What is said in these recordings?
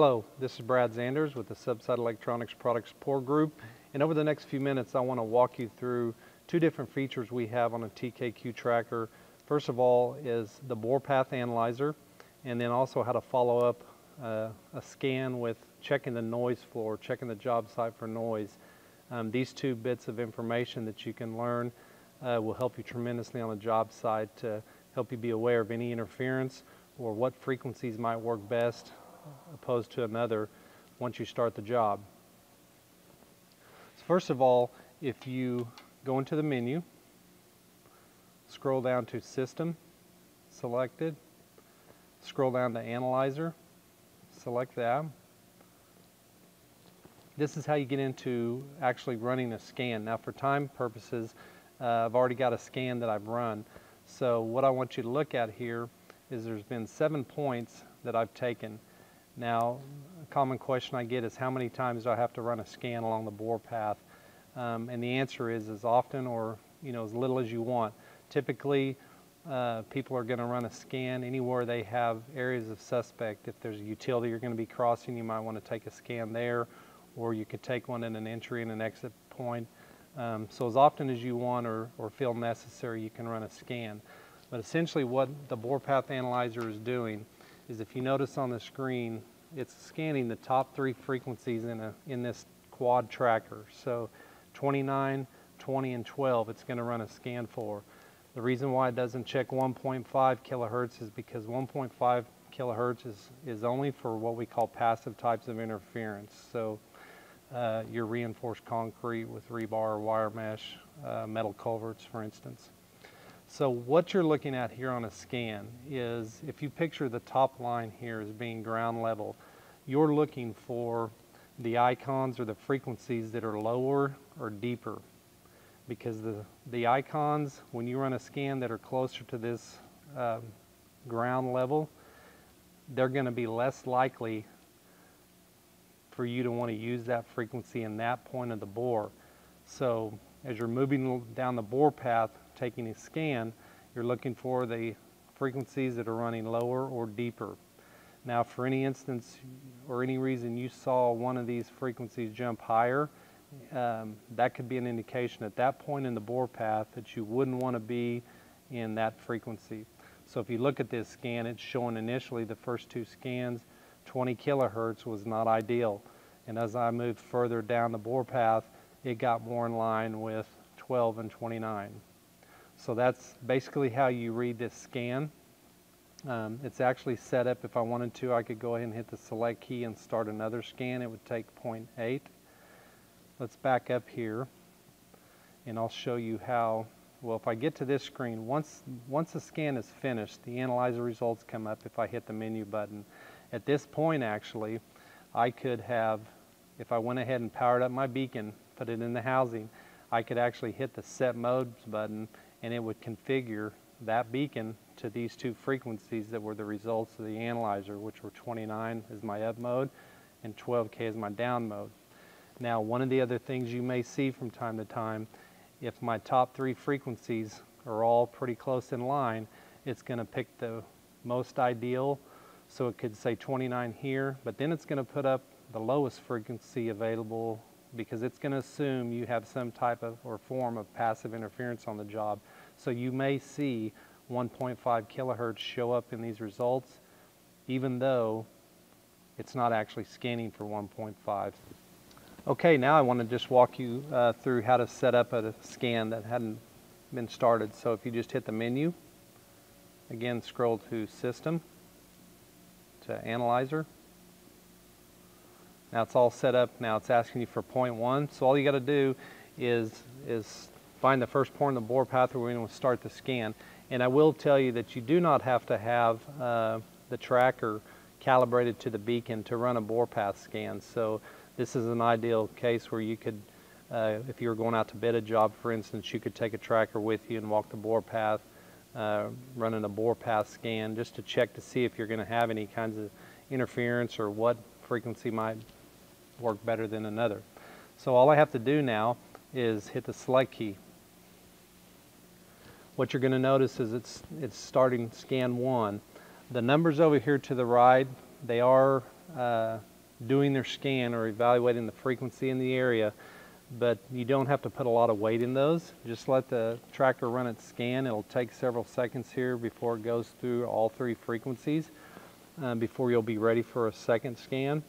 Hello, this is Brad Zanders with the Subsite Electronics Products Support Group. And over the next few minutes, I want to walk you through two different features we have on a TKQ tracker. First of all is the bore path analyzer, and then also how to follow up uh, a scan with checking the noise floor, checking the job site for noise. Um, these two bits of information that you can learn uh, will help you tremendously on a job site to help you be aware of any interference or what frequencies might work best opposed to another once you start the job. So first of all, if you go into the menu, scroll down to System, selected, scroll down to Analyzer, select that. This is how you get into actually running a scan. Now for time purposes, uh, I've already got a scan that I've run. So what I want you to look at here is there's been seven points that I've taken. Now, a common question I get is how many times do I have to run a scan along the bore path? Um, and the answer is as often or you know as little as you want. Typically, uh, people are going to run a scan anywhere they have areas of suspect. If there's a utility you're going to be crossing, you might want to take a scan there, or you could take one in an entry and an exit point. Um, so as often as you want or, or feel necessary, you can run a scan. But essentially what the bore path analyzer is doing is if you notice on the screen, it's scanning the top three frequencies in, a, in this quad tracker. So 29, 20, and 12, it's going to run a scan for. The reason why it doesn't check 1.5 kilohertz is because 1.5 kilohertz is, is only for what we call passive types of interference. So uh, your reinforced concrete with rebar, wire mesh, uh, metal culverts, for instance. So what you're looking at here on a scan is, if you picture the top line here as being ground level, you're looking for the icons or the frequencies that are lower or deeper. Because the, the icons, when you run a scan that are closer to this um, ground level, they're going to be less likely for you to want to use that frequency in that point of the bore. So as you're moving down the bore path, taking a scan, you're looking for the frequencies that are running lower or deeper. Now for any instance or any reason you saw one of these frequencies jump higher, um, that could be an indication at that point in the bore path that you wouldn't want to be in that frequency. So if you look at this scan, it's showing initially the first two scans 20 kilohertz was not ideal. And as I moved further down the bore path, it got more in line with 12 and 29. So that's basically how you read this scan. Um, it's actually set up, if I wanted to, I could go ahead and hit the select key and start another scan. It would take 0.8. Let's back up here and I'll show you how, well if I get to this screen, once, once the scan is finished, the analyzer results come up if I hit the menu button. At this point, actually, I could have, if I went ahead and powered up my beacon, put it in the housing, I could actually hit the set modes button and it would configure that beacon to these two frequencies that were the results of the analyzer, which were 29 as my up mode and 12K as my down mode. Now, one of the other things you may see from time to time, if my top three frequencies are all pretty close in line, it's going to pick the most ideal so it could say 29 here, but then it's going to put up the lowest frequency available because it's going to assume you have some type of or form of passive interference on the job. So you may see 1.5 kilohertz show up in these results, even though it's not actually scanning for 1.5. Okay, now I want to just walk you uh, through how to set up a scan that hadn't been started. So if you just hit the menu, again scroll to System, to Analyzer. Now it's all set up. Now it's asking you for point one. So all you got to do is, is find the first point in the bore path where we're going to start the scan. And I will tell you that you do not have to have uh, the tracker calibrated to the beacon to run a bore path scan. So this is an ideal case where you could, uh, if you were going out to bid a job, for instance, you could take a tracker with you and walk the bore path uh, running a bore path scan just to check to see if you're going to have any kinds of interference or what frequency might work better than another. So all I have to do now is hit the select key. What you're going to notice is it's, it's starting scan one. The numbers over here to the right, they are uh, doing their scan or evaluating the frequency in the area, but you don't have to put a lot of weight in those. Just let the tracker run its scan. It'll take several seconds here before it goes through all three frequencies uh, before you'll be ready for a second scan.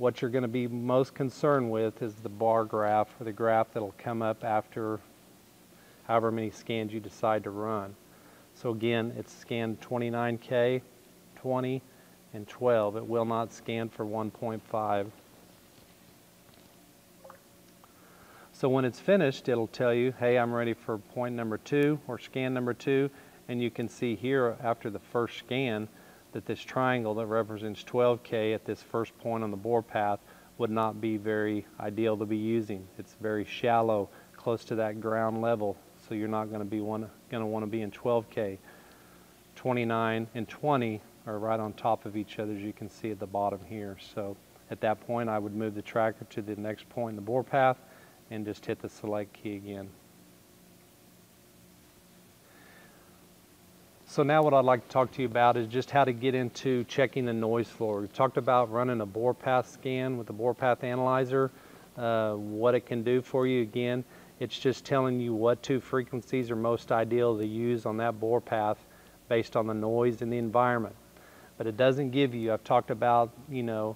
What you're going to be most concerned with is the bar graph or the graph that'll come up after however many scans you decide to run. So again, it's scanned 29K, 20, and 12. It will not scan for 1.5. So when it's finished, it'll tell you, hey, I'm ready for point number two or scan number two. And you can see here after the first scan that this triangle that represents 12K at this first point on the bore path would not be very ideal to be using. It's very shallow, close to that ground level, so you're not going to be to want to be in 12K. 29 and 20 are right on top of each other, as you can see at the bottom here. So at that point, I would move the tracker to the next point in the bore path and just hit the select key again. So now what I'd like to talk to you about is just how to get into checking the noise floor. We've talked about running a bore path scan with the bore path analyzer, uh, what it can do for you. Again, it's just telling you what two frequencies are most ideal to use on that bore path based on the noise in the environment. But it doesn't give you, I've talked about, you know,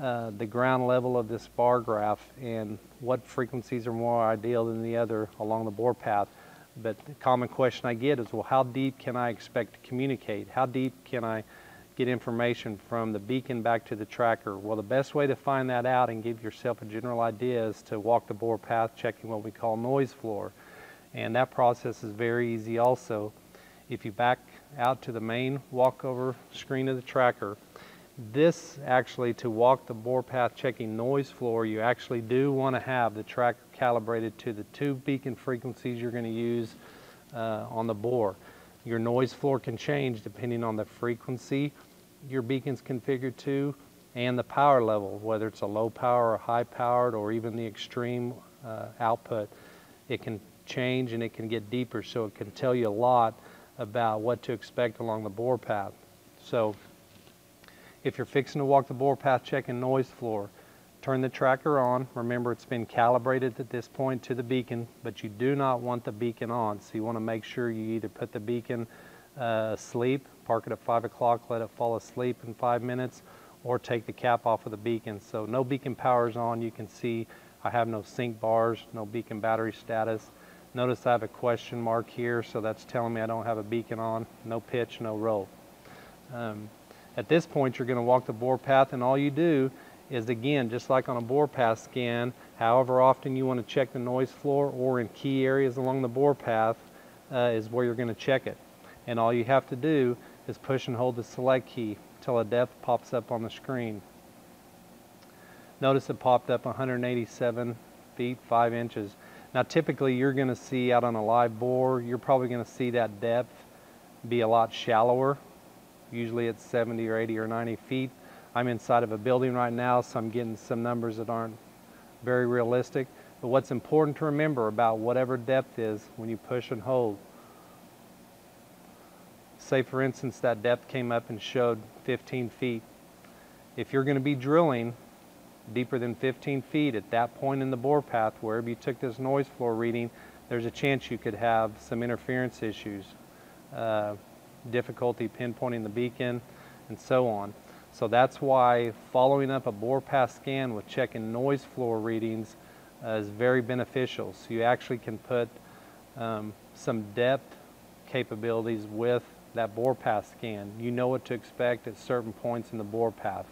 uh, the ground level of this bar graph and what frequencies are more ideal than the other along the bore path. But the common question I get is, well, how deep can I expect to communicate? How deep can I get information from the beacon back to the tracker? Well, the best way to find that out and give yourself a general idea is to walk the bore path checking what we call noise floor. And that process is very easy also. If you back out to the main walkover screen of the tracker, this actually to walk the bore path checking noise floor you actually do want to have the tracker calibrated to the two beacon frequencies you're going to use uh, on the bore. Your noise floor can change depending on the frequency your beacon's configured to and the power level, whether it's a low power or high powered or even the extreme uh, output. It can change and it can get deeper so it can tell you a lot about what to expect along the bore path. So if you're fixing to walk the bore path check checking noise floor, turn the tracker on. Remember it's been calibrated at this point to the beacon, but you do not want the beacon on. So you want to make sure you either put the beacon uh, asleep, park it at 5 o'clock, let it fall asleep in 5 minutes, or take the cap off of the beacon. So no beacon power is on. You can see I have no sync bars, no beacon battery status. Notice I have a question mark here, so that's telling me I don't have a beacon on. No pitch, no roll. Um, at this point, you're going to walk the bore path, and all you do is, again, just like on a bore path scan, however often you want to check the noise floor or in key areas along the bore path uh, is where you're going to check it. And all you have to do is push and hold the select key until a depth pops up on the screen. Notice it popped up 187 feet 5 inches. Now typically you're going to see out on a live bore, you're probably going to see that depth be a lot shallower Usually it's 70 or 80 or 90 feet. I'm inside of a building right now, so I'm getting some numbers that aren't very realistic. But what's important to remember about whatever depth is when you push and hold, say for instance that depth came up and showed 15 feet. If you're going to be drilling deeper than 15 feet at that point in the bore path, wherever you took this noise floor reading, there's a chance you could have some interference issues. Uh, difficulty pinpointing the beacon, and so on. So that's why following up a bore path scan with checking noise floor readings uh, is very beneficial. So you actually can put um, some depth capabilities with that bore path scan. You know what to expect at certain points in the bore path.